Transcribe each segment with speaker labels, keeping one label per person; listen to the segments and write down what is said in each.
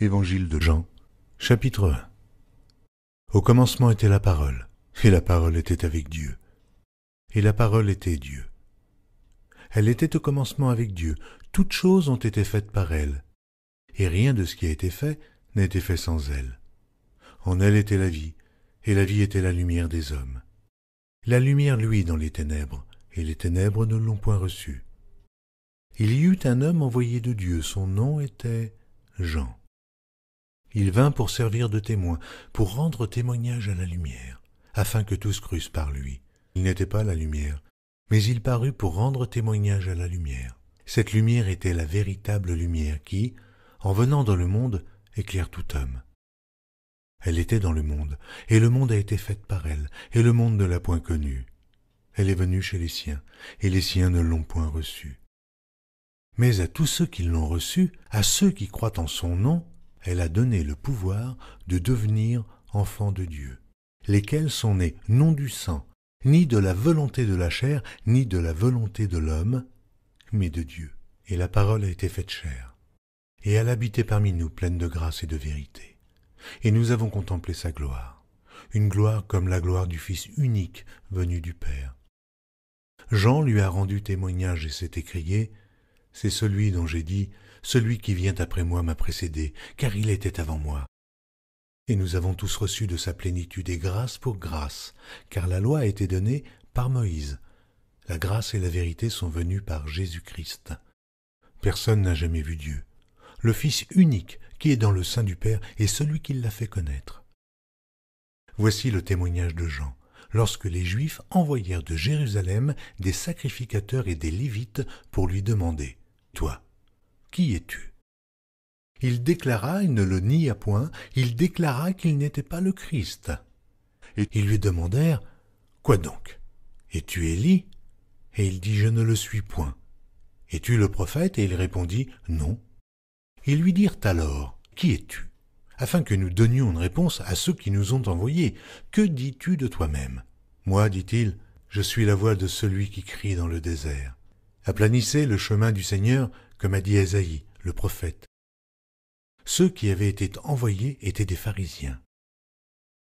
Speaker 1: Évangile de Jean, chapitre 1 Au commencement était la parole, et la parole était avec Dieu, et la parole était Dieu. Elle était au commencement avec Dieu, toutes choses ont été faites par elle, et rien de ce qui a été fait n'a été fait sans elle. En elle était la vie, et la vie était la lumière des hommes. La lumière luit dans les ténèbres, et les ténèbres ne l'ont point reçue. Il y eut un homme envoyé de Dieu, son nom était Jean. Il vint pour servir de témoin, pour rendre témoignage à la lumière, afin que tous crussent par lui. Il n'était pas la lumière, mais il parut pour rendre témoignage à la lumière. Cette lumière était la véritable lumière qui, en venant dans le monde, éclaire tout homme. Elle était dans le monde, et le monde a été fait par elle, et le monde ne l'a point connue. Elle est venue chez les siens, et les siens ne l'ont point reçue. Mais à tous ceux qui l'ont reçue, à ceux qui croient en son nom, elle a donné le pouvoir de devenir enfants de Dieu, lesquels sont nés non du sang, ni de la volonté de la chair, ni de la volonté de l'homme, mais de Dieu. Et la parole a été faite chair, et elle habitait parmi nous pleine de grâce et de vérité. Et nous avons contemplé sa gloire, une gloire comme la gloire du Fils unique venu du Père. Jean lui a rendu témoignage et s'est écrié, C'est celui dont j'ai dit, celui qui vient après moi m'a précédé, car il était avant moi. Et nous avons tous reçu de sa plénitude et grâce pour grâce, car la loi a été donnée par Moïse. La grâce et la vérité sont venues par Jésus-Christ. Personne n'a jamais vu Dieu. Le Fils unique qui est dans le sein du Père est celui qui l'a fait connaître. Voici le témoignage de Jean, lorsque les Juifs envoyèrent de Jérusalem des sacrificateurs et des Lévites pour lui demander Toi, qui es-tu? Il déclara, il ne le nia point, il déclara qu'il n'était pas le Christ. Et ils lui demandèrent Quoi donc? Es-tu Élie Et il dit Je ne le suis point. Es-tu le prophète? Et il répondit Non. Ils lui dirent alors Qui es-tu? Afin que nous donnions une réponse à ceux qui nous ont envoyés. Que dis-tu de toi-même? Moi, dit-il, je suis la voix de celui qui crie dans le désert. Aplanissez le chemin du Seigneur, comme a dit Esaïe, le prophète. Ceux qui avaient été envoyés étaient des pharisiens.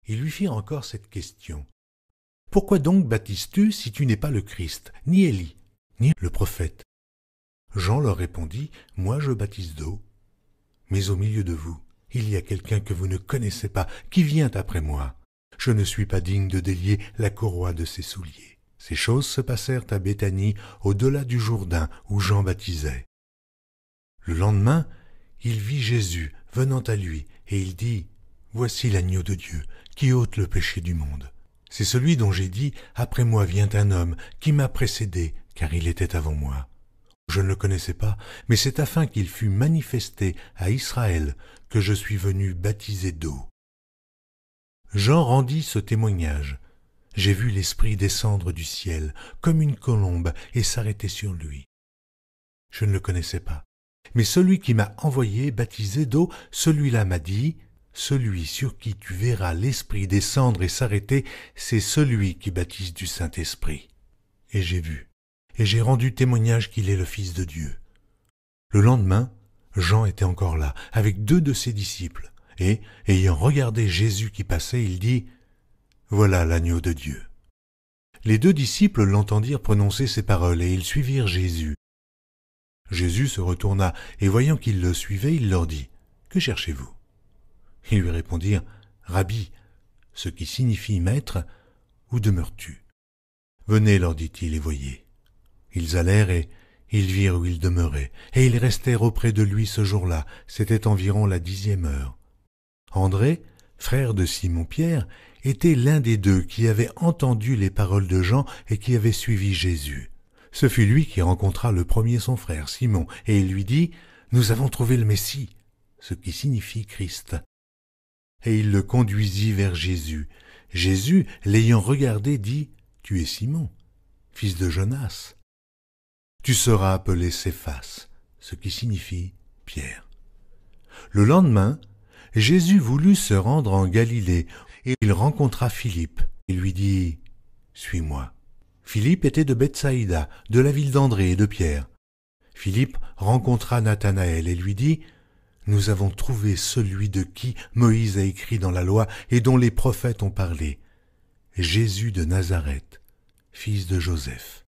Speaker 1: Ils lui firent encore cette question. Pourquoi donc baptises-tu si tu n'es pas le Christ, ni Élie, ni le prophète? Jean leur répondit, Moi je baptise d'eau, mais au milieu de vous, il y a quelqu'un que vous ne connaissez pas, qui vient après moi. Je ne suis pas digne de délier la courroie de ses souliers. Ces choses se passèrent à Béthanie, au-delà du Jourdain, où Jean baptisait. Le lendemain, il vit Jésus venant à lui, et il dit, Voici l'agneau de Dieu, qui ôte le péché du monde. C'est celui dont j'ai dit, Après moi vient un homme, qui m'a précédé, car il était avant moi. Je ne le connaissais pas, mais c'est afin qu'il fût manifesté à Israël que je suis venu baptiser d'eau. Jean rendit ce témoignage. J'ai vu l'Esprit descendre du ciel comme une colombe et s'arrêter sur lui. Je ne le connaissais pas. Mais celui qui m'a envoyé baptiser d'eau, celui-là m'a dit, Celui sur qui tu verras l'Esprit descendre et s'arrêter, c'est celui qui baptise du Saint-Esprit. Et j'ai vu, et j'ai rendu témoignage qu'il est le Fils de Dieu. Le lendemain, Jean était encore là, avec deux de ses disciples, et, ayant regardé Jésus qui passait, il dit, Voilà l'agneau de Dieu. Les deux disciples l'entendirent prononcer ces paroles, et ils suivirent Jésus. Jésus se retourna, et voyant qu'ils le suivaient, il leur dit, Que cherchez-vous? Ils lui répondirent, Rabbi, ce qui signifie maître, où demeures-tu? Venez, leur dit-il, et voyez. Ils allèrent et ils virent où il demeurait, et ils restèrent auprès de lui ce jour-là, c'était environ la dixième heure. André, frère de Simon-Pierre, était l'un des deux qui avait entendu les paroles de Jean et qui avait suivi Jésus. Ce fut lui qui rencontra le premier son frère, Simon, et il lui dit, Nous avons trouvé le Messie, ce qui signifie Christ. Et il le conduisit vers Jésus. Jésus, l'ayant regardé, dit, Tu es Simon, fils de Jonas tu seras appelé Céphas, ce qui signifie Pierre. Le lendemain, Jésus voulut se rendre en Galilée, et il rencontra Philippe. Il lui dit, Suis-moi. Philippe était de Bethsaïda, de la ville d'André et de Pierre. Philippe rencontra Nathanaël et lui dit, Nous avons trouvé celui de qui Moïse a écrit dans la loi et dont les prophètes ont parlé, Jésus de Nazareth, fils de Joseph.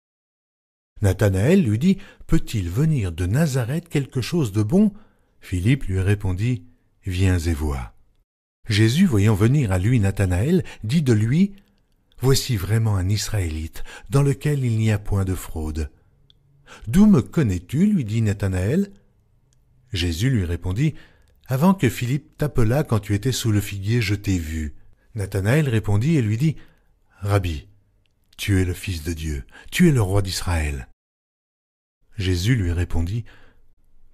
Speaker 1: Nathanaël lui dit, Peut-il venir de Nazareth quelque chose de bon? Philippe lui répondit, Viens et vois. Jésus, voyant venir à lui Nathanaël, dit de lui, Voici vraiment un Israélite, dans lequel il n'y a point de fraude. D'où me connais-tu? lui dit Nathanaël. Jésus lui répondit, Avant que Philippe t'appelât quand tu étais sous le figuier, je t'ai vu. Nathanaël répondit et lui dit, Rabbi, tu es le Fils de Dieu, tu es le roi d'Israël. Jésus lui répondit,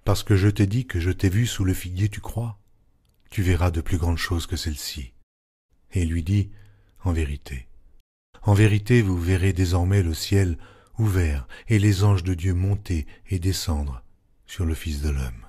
Speaker 1: Parce que je t'ai dit que je t'ai vu sous le figuier, tu crois? Tu verras de plus grandes choses que celles-ci. Et lui dit, En vérité, en vérité vous verrez désormais le ciel ouvert et les anges de Dieu monter et descendre sur le Fils de l'homme.